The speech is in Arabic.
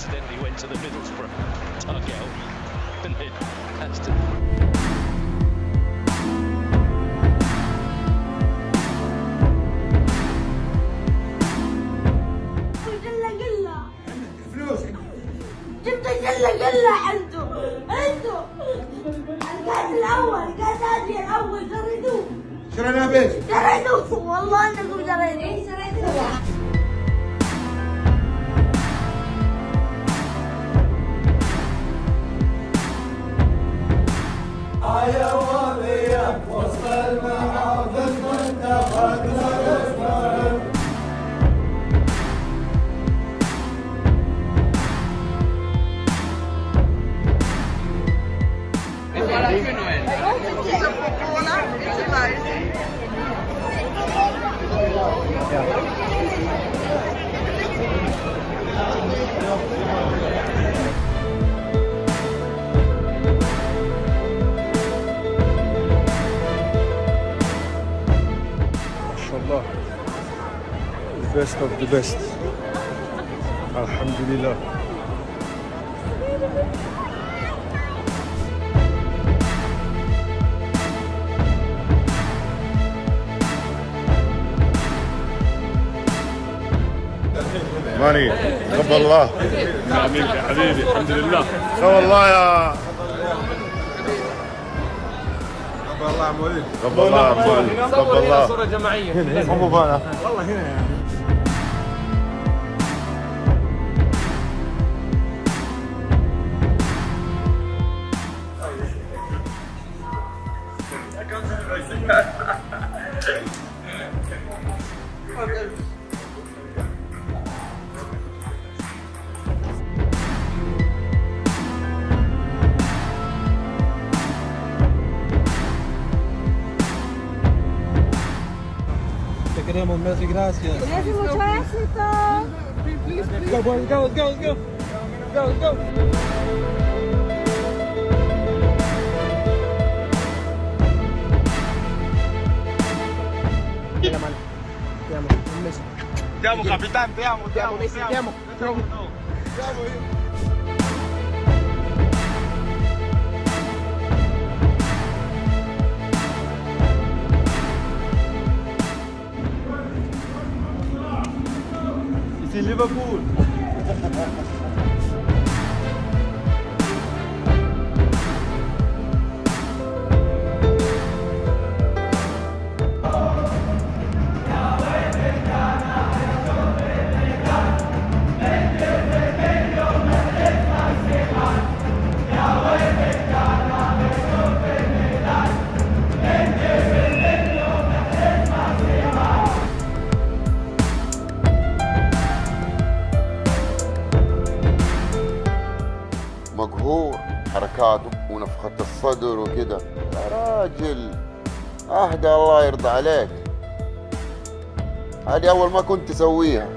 accidentally went to the Middlesbrough dugout. And it has to. جل قلة عنده عنده الكاس الأول الكاس هذه الأول جردوه شرينا بيش جردوه والله إنكم جردوه الله best of the best الحمد لله ماني. تقبل الله. نعم يا حبيبي الحمد لله. سوى الله يا قبل الله مولد تقبل الله يا أخوان. تقبل الله. صورة جماعية. مو مبانا والله هنا يعني. queremos, Messi. Gracias. Gracias, mucho éxito. Go, boys. Go, go, go. Go, go. Mira, mano. Te amo. Un beso. Te amo, capitán, te amo, Te amo, Messi. Te amo. Te amo. ลิเวอร์พูล مقهور حركاته ونفخة الصدر وكده. يا راجل اهدى الله يرضى عليك. هذه أول ما كنت تسويها.